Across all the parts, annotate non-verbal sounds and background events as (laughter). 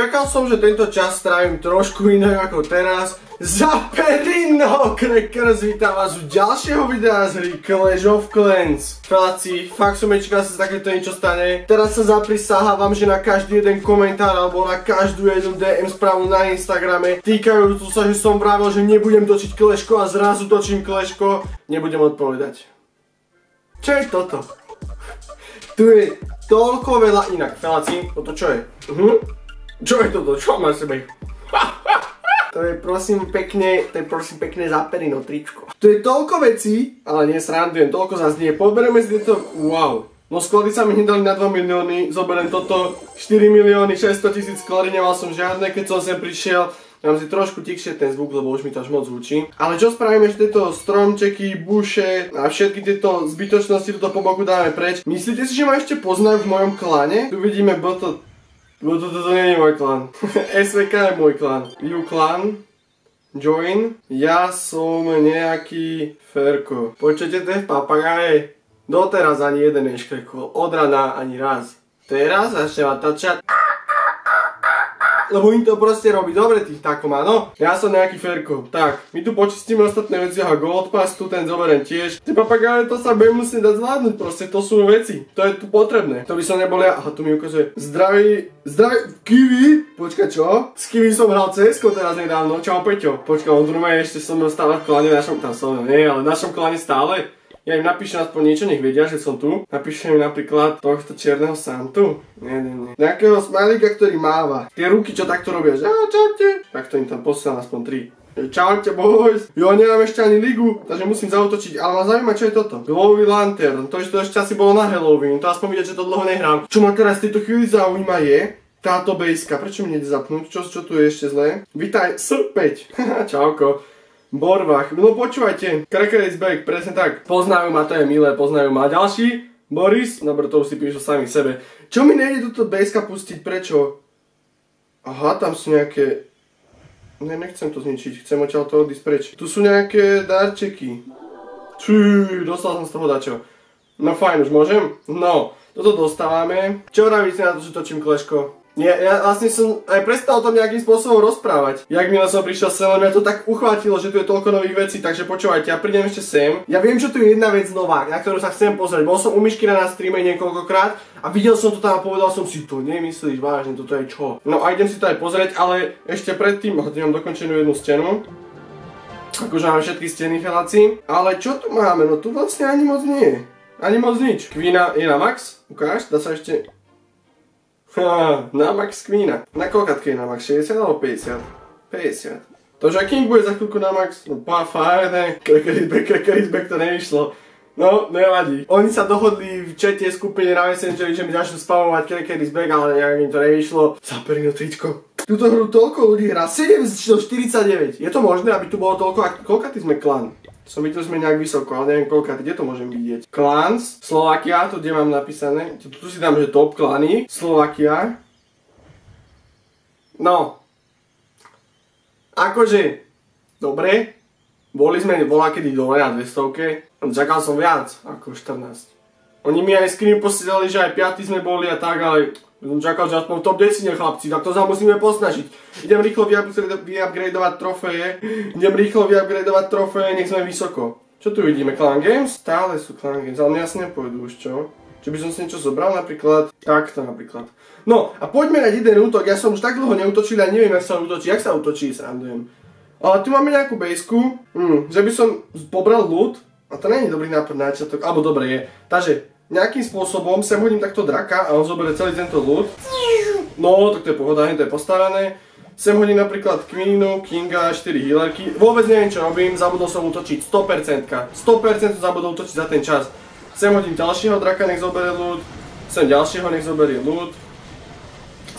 Čakal som, že tento čas strávim trošku inak ako teraz. Za perino, Crackers, vítam vás u ďalšieho videa z hry Clash of Clans. Feláci, fakt som nečakal sa takéto niečo stane. Teraz sa zaprisáhávam, že na každý jeden komentár alebo na každú jednu DM správu na Instagrame týkajúcu sa, že som vravil, že nebudem točiť Clashko a zrazu točím Clashko, nebudem odpovedať. Čo je toto? (laughs) Tu je toľko veľa inak. Feláci, toto čo je? Mhm. Čo je toto? Čo má sebe? To je prosím pekne, to je prosím pekne zaperino tričko. Tu je toľko vecí, ale nesrandujem, toľko zase nie. Poberieme si tieto, wow. No sklady sa mi hneď na 2 milióny, zoberiem toto 4 milióny 600 tisíc sklady, nemal som žiadne, keď som sem prišiel. Dám si trošku tikšie ten zvuk, lebo už mi to až moc zvučí. Ale čo spravíme, že tieto stromčeky, buše a všetky tieto zbytočnosti tuto po boku dáme preč. Myslíte si, že ma ešte poznajú v mojom klane? Tu vidíme boto No to, to, to nie (laughs) je môj klan. SVK je môj klan. You klan. Join. Ja som nejaký Ferko. Počujete ten papagáje? Doteraz ani jeden neškrekol. Od rana ani raz. Teraz začne ma tačať lebo im to proste robí dobre tých takom, áno. Ja som nejaký ferko. Tak, my tu počistíme ostatné veci, aha, gold pass, tu ten zoberiem tiež. Tie papagáje, to sa budem musieť dať zvládnuť, proste to sú veci. To je tu potrebné. To by som nebol ja, aha, tu mi ukazuje. Zdravý, zdravý, kiwi, počkaj čo? S kiwi som hral cs teraz nedávno, čau Peťo. Počkaj, on tu ešte som stále v klane našom, tam som, nie, ale našom klane stále. Ja im napíšem aspoň niečo, nech vedia, že som tu. Napíšem im napríklad tohto čierneho Santu. Nie, nie, nie. Nejakého smajlíka, ktorý máva. Tie ruky, čo takto robia, že čaute. Takto im tam posielam aspoň tri. Čaute boys, jo nemám ešte ani ligu, takže musím zautočiť, ale ma zaujíma čo je toto. Glowy Lantern, to, to ešte asi bolo na Halloween, to aspoň vidieť, že to dlho nehrám. Čo ma teraz v tejto chvíli zaujíma je, táto bejska, prečo mi nejde zapnúť, čo, čo tu je ešte zlé? Vítaj, S5, (laughs) čauko. Borvach. No počúvajte, Cracker is back, presne tak. Poznajú ma, to je milé, poznajú ma. Ďalší, Boris, dobre, to už si píšu sami sebe. Čo mi nejde túto baska pustiť, prečo? Aha, tam sú nejaké... Ne, nechcem to zničiť, chcem odtiaľ to odísť preč. Tu sú nejaké darčeky. Čí, dostal som z toho dačo. No fajn, už môžem? No, toto dostávame. Čo vravíte na to, že točím kleško? Ja, ja vlastne som aj prestal o tom nejakým spôsobom rozprávať. Jak mi som prišiel sem, len mňa to tak uchvátilo, že tu je toľko nových vecí, takže počúvajte, ja prídem ešte sem. Ja viem, že tu je jedna vec nová, na ktorú sa chcem pozrieť. Bol som u Myškina na streame niekoľkokrát a videl som to tam a povedal som si, to nemyslíš vážne, toto je čo. No a idem si to aj pozrieť, ale ešte predtým, oh, mám dokončenú jednu stenu. Akože máme všetky steny feláci. Ale čo tu máme? No tu vlastne ani moc nie. Ani moc nič. Kvína je na max? Ukáž? Dá sa ešte na Max Queena. Na koľkatke je na Max? 60 alebo 50? 50. To, že King bude za chvíľku na Max, no pá, fajne, Crackerisback, Crackerisback to nevyšlo. No, nevadí. Oni sa dohodli v čete skupine na Messengeri, že mi začnú spamovať Crackerisback, ale nejak mi to nevyšlo. Zaperino tričko. Túto hru toľko ľudí hrá, 749. Je to možné, aby tu bolo toľko, koľka ty sme klan? Som videl, sme nejak vysoko, ale neviem koľka, kde to môžem vidieť. Clans, Slovakia, to kde mám napísané. Tu, tu si dám, že top klany. Slovakia. No. Akože, dobre. Boli sme bola kedy dole na 200 Čakal som viac ako 14. Oni mi aj screen posielali, že aj 5 sme boli a tak, ale som čakal, že aspoň top 10 chlapci, tak to sa musíme posnažiť. Idem rýchlo vyupgradeovať trofeje, idem rýchlo vyupgradeovať trofeje, nech sme vysoko. Čo tu vidíme, Clan Games? Stále sú Clan Games, ale mňa asi už, čo? Či by som si niečo zobral napríklad? Takto napríklad. No a poďme na jeden útok, ja som už tak dlho neutočil a neviem, jak sa útočí, jak sa útočí, srandujem. Ale tu máme nejakú bejsku, hm, že by som pobral loot, a to není dobrý nápad na začiatok, alebo dobre je. Takže nejakým spôsobom sem hodím takto draka a on zoberie celý tento loot. No, tak to je pohoda, to je postarané. Sem hodím napríklad Queenu, Kinga, 4 healerky. Vôbec neviem čo robím, zabudol som utočiť 100%. 100% zabudol utočiť za ten čas. Sem hodím ďalšieho draka, nech zoberie loot. Sem ďalšieho, nech zoberie loot.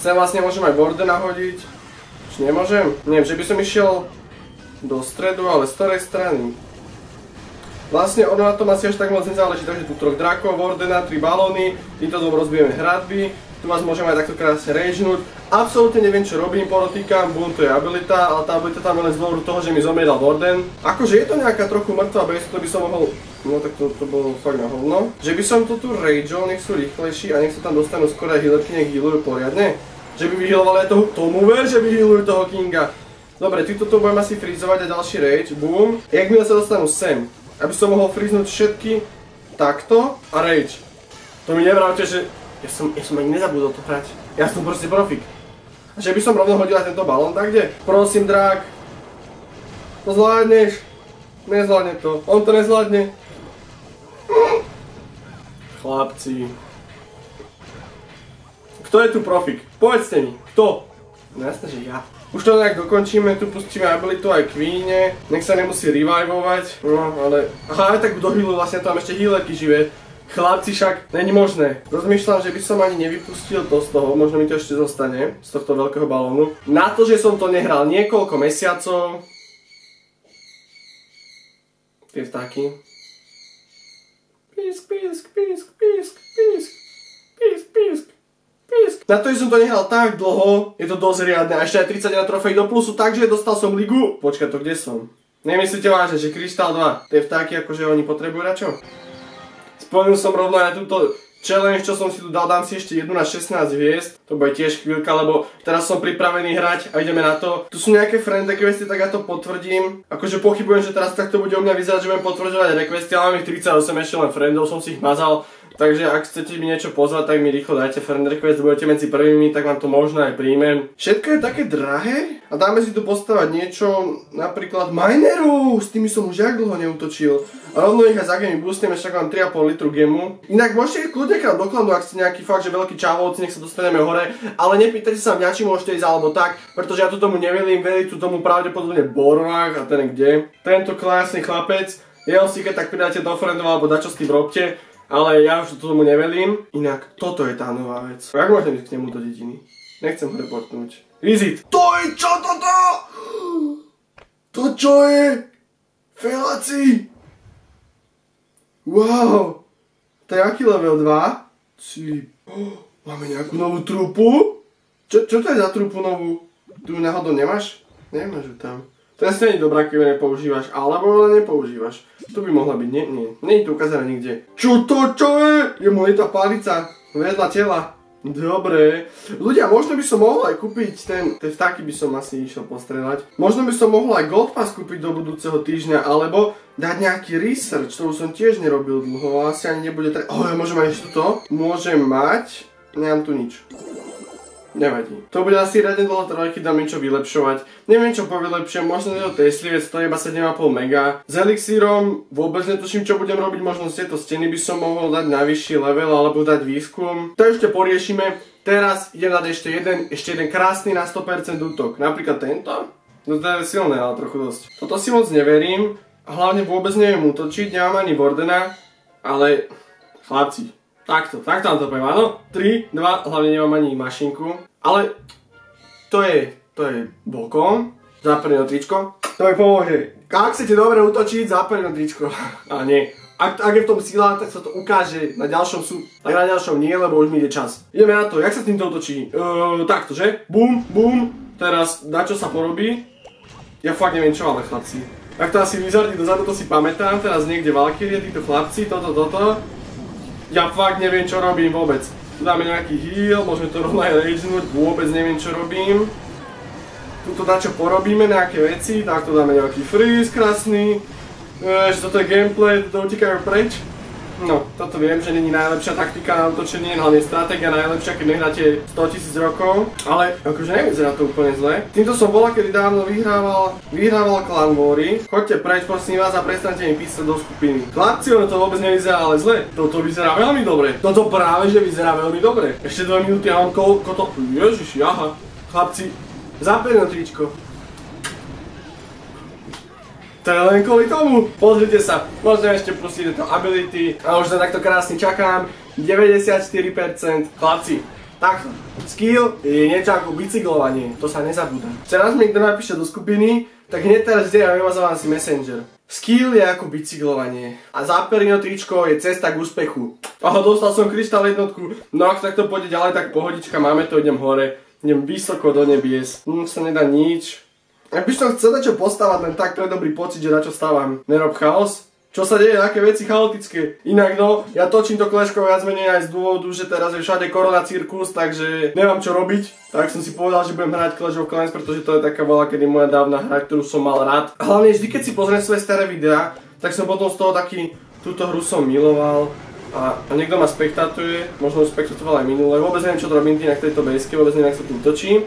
Sem vlastne môžem aj Wardena hodiť. Či nemôžem? Neviem, že by som išiel do stredu, ale z ktorej strany? Vlastne ono na tom asi až tak moc nezáleží, takže tu troch drakov, Wardena, tri balóny, týmto dvom rozbijeme hradby, tu vás môžeme aj takto krásne rangenúť. Absolútne neviem čo robím, podotýkam, boom to je abilita, ale tá abilita tam je len z dôvodu toho, že mi zomiedal Warden. Akože je to nejaká trochu mŕtva base, to by som mohol, no tak to, to bolo fakt na hovno. Že by som to tu rageol, nech sú rýchlejší a nech sa tam dostanú skoro aj healerky, nech healujú poriadne. Že by vyhilovali aj toho, tomu ver, že vyhilujú toho Kinga. Dobre, týto to budem asi frizovať a ďalší rage, boom. Jak mi sa dostanú sem, aby som mohol friznúť všetky takto a rage. To mi nevravte, že ja som, ja som ani nezabudol to hrať. Ja som proste profik. Že by som rovno hodil aj tento balón, tak kde? Prosím, drák. To zvládneš. Nezvládne to. On to nezvládne. Chlapci. Kto je tu profik? Povedzte mi, kto? No jasné, že ja. Už to nejak dokončíme, tu pustíme abilitu aj Queene, nech sa nemusí revivovať, no ale... Aha, tak do healu vlastne tam ešte healerky živé. Chlapci však, není možné. Rozmýšľam, že by som ani nevypustil to z toho, možno mi to ešte zostane, z tohto veľkého balónu. Na to, že som to nehral niekoľko mesiacov... Tie vtáky. Písk, písk, písk, písk, písk, písk, písk. Na to, že som to nehral tak dlho, je to dosť riadne. A ešte aj 31 trofej do plusu, takže dostal som ligu. Počkaj, to kde som? Nemyslíte vážne, že Crystal 2, tie vtáky akože oni potrebujú na čo? Splnil som rovno aj túto challenge, čo som si tu dal, dám si ešte jednu na 16 hviezd. To bude tiež chvíľka, lebo teraz som pripravený hrať a ideme na to. Tu sú nejaké friend requesty, tak ja to potvrdím. Akože pochybujem, že teraz takto bude u mňa vyzerať, že budem potvrdzovať requesty, ale mám ich 38 ešte len friendov, som si ich mazal. Takže ak chcete mi niečo pozvať, tak mi rýchlo dajte friend request, budete medzi prvými, tak vám to možno aj príjmem. Všetko je také drahé a dáme si tu postavať niečo, napríklad minerov, s tými som už jak dlho neutočil. A rovno ich aj za gemy boostneme, však mám 3,5 litru gemu. Inak môžete ich kľudne krát dokladu, ak ste nejaký fakt, že veľký čávovci, nech sa dostaneme hore, ale nepýtajte sa mňa, či môžete ísť alebo tak, pretože ja tu tomu nevelím, velí tu tomu pravdepodobne Borovák a ten kde. Tento krásny chlapec, jeho si keď tak pridáte do friendov alebo dačo s tým robte, ale ja už tomu nevelím. Inak, toto je tá nová vec. Jak môžem ísť k nemu do dediny? Nechcem ho reportnúť. Visit. To je čo toto? To čo je? Feláci. Wow. To je aký level 2? Si... Oh, máme nejakú novú trupu? Čo, čo to je za trupu novú? Tu náhodou nemáš? Nemáš ju tam. To asi nie je dobrá, keď ju nepoužívaš, alebo len nepoužívaš. Tu by mohla byť, nie, nie, nie je tu ukázané nikde. Čo to, čo je? Je moje tá palica vedľa tela. Dobre. Ľudia, možno by som mohol aj kúpiť ten, ten vtáky by som asi išiel postrelať. Možno by som mohol aj Gold Pass kúpiť do budúceho týždňa, alebo dať nejaký research, to som tiež nerobil dlho, asi ani nebude tak... Oh, môžem mať ešte toto? Môžem mať... Nemám tu nič. Nevadí. To bude asi radne dlho trvať, keď dám niečo vylepšovať. Neviem čo povylepšujem, možno to Teslivec, to je iba 7,5 mega. S Elixírom vôbec netuším čo budem robiť, možno tieto steny by som mohol dať na vyšší level alebo dať výskum. To ešte poriešime. Teraz idem dať ešte jeden, ešte jeden krásny na 100% útok. Napríklad tento. No to je silné, ale trochu dosť. Toto si moc neverím. Hlavne vôbec neviem útočiť, nemám ani Wardena. Ale chlapci, Takto, takto vám to poviem, áno. 3, 2, hlavne nemám ani mašinku. Ale to je, to je bokom. Zaprieť tričko. To mi pomôže. Ak chcete dobre útočiť, zaprieť tričko. (laughs) A nie. Ak, ak je v tom sila, tak sa to ukáže na ďalšom sú, tak na ďalšom nie, lebo už mi ide čas. Ideme na to, jak sa týmto útočí? Ehm, takto, že? Bum, bum. Teraz, na čo sa porobí? Ja fakt neviem čo, ale chlapci. Tak to asi Wizardy dozadu, to si pamätám, teraz niekde Valkyrie, títo chlapci, toto, toto. Ja fakt neviem čo robím vôbec. Dáme nejaký heal, môžeme to rovno aj ragenúť, vôbec neviem čo robím. Tuto čo porobíme, nejaké veci, takto dáme nejaký freeze krásny. Ešte toto je gameplay, to utekajú preč. No, toto viem, že není najlepšia taktika na útočenie, hlavne stratégia najlepšia, keď nehráte 100 tisíc rokov, ale akože nevyzerá to úplne zle. Týmto som bola, kedy dávno vyhrával, vyhrával Clan Wary. Choďte preč, prosím vás a prestante mi písať do skupiny. Chlapci, ono to vôbec nevyzerá ale zle. Toto vyzerá veľmi dobre. Toto práve, že vyzerá veľmi dobre. Ešte 2 minúty a on koľko to... Ježiši, aha. Chlapci, zapne tričko. To je len kvôli tomu. Pozrite sa, možno ešte pustíte to ability a už sa takto krásne čakám. 94%. Chlapci, takto. Skill je niečo ako bicyklovanie, to sa nezabúda. Teraz mi niekto napíše do skupiny, tak hneď teraz ide a vymazávam si Messenger. Skill je ako bicyklovanie a záperino tričko je cesta k úspechu. Aha, dostal som krystal jednotku, no ak takto pôjde ďalej, tak pohodička, máme to, idem hore. Idem vysoko do nebies, hm, sa nedá nič, ak by som chcel čo postavať len tak, je dobrý pocit, že na čo stávam. Nerob chaos, čo sa deje, aké veci chaotické. Inak no, ja točím to kleško viac menej aj z dôvodu, že teraz je všade korona cirkus, takže nemám čo robiť. Tak som si povedal, že budem hrať Clash of Clans, pretože to je taká bola, kedy moja dávna hra, ktorú som mal rád. Hlavne vždy, keď si pozriem svoje staré videá, tak som potom z toho taký, túto hru som miloval. A, a niekto ma spektatuje, možno už spektatoval aj minule, vôbec neviem čo to robím v tejto bejske, vôbec neviem, ako sa tým točím.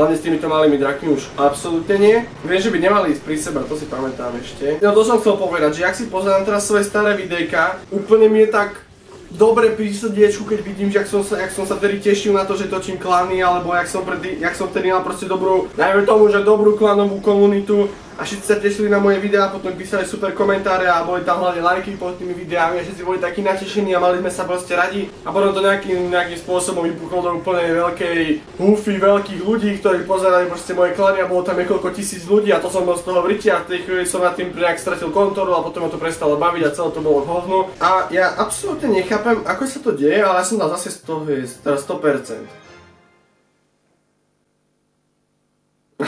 Hlavne s týmito malými drakmi už absolútne nie. Viem, že by nemali ísť pri seba, to si pamätám ešte. No to som chcel povedať, že ak si pozerám teraz svoje staré videjka, úplne mi je tak dobre pri srdiečku, keď vidím, že jak som, sa, jak som sa tedy tešil na to, že točím klany, alebo jak som, predy, jak som vtedy mal proste dobrú, najmä tomu, že dobrú klanovú komunitu, a všetci sa tešili na moje videá, potom písali super komentáre a boli tam hlavne lajky pod tými videami a všetci boli takí natešení a mali sme sa proste radi. A potom to nejakým, nejakým spôsobom vypuchlo do úplne veľkej húfy veľkých ľudí, ktorí pozerali proste moje klany a bolo tam niekoľko tisíc ľudí a to som bol z toho vriči a v tej chvíli som nad tým nejak stratil kontrolu a potom ma to prestalo baviť a celé to bolo v. A ja absolútne nechápem, ako sa to deje, ale ja som dal zase z toho teraz 100%.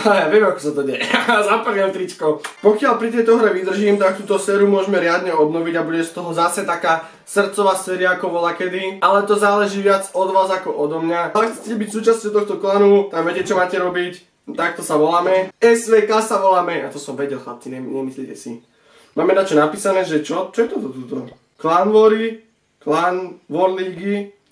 (laughs) ja viem, ako sa to deje. (laughs) Zapadnem tričko. Pokiaľ pri tejto hre vydržím, tak túto sériu môžeme riadne obnoviť a bude z toho zase taká srdcová séria ako bola kedy. Ale to záleží viac od vás ako odo mňa. Ak chcete byť súčasťou tohto klanu, tak viete, čo máte robiť. Takto sa voláme. SVK sa voláme. A to som vedel, chlapci, nemyslíte si. Máme na čo napísané, že čo? Čo je toto tuto? Clan Wary, Clan War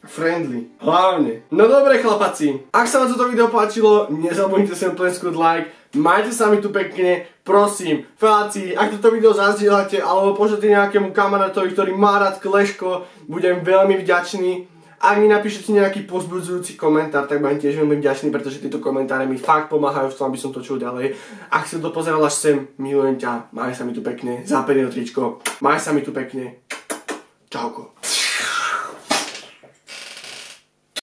friendly. Hlavne. No dobre chlapaci, ak sa vám toto video páčilo, nezabudnite sem plesknúť like, majte sa mi tu pekne, prosím, feláci, ak toto video zazdielate alebo pošlete nejakému kamarátovi, ktorý má rád kleško, budem veľmi vďačný. Ak mi napíšete nejaký pozbudzujúci komentár, tak budem tiež veľmi vďačný, pretože tieto komentáre mi fakt pomáhajú v tom, aby som točil ďalej. Ak si to pozeral až sem, milujem ťa, maj sa mi tu pekne, do tričko, maj sa mi tu pekne. Čauko.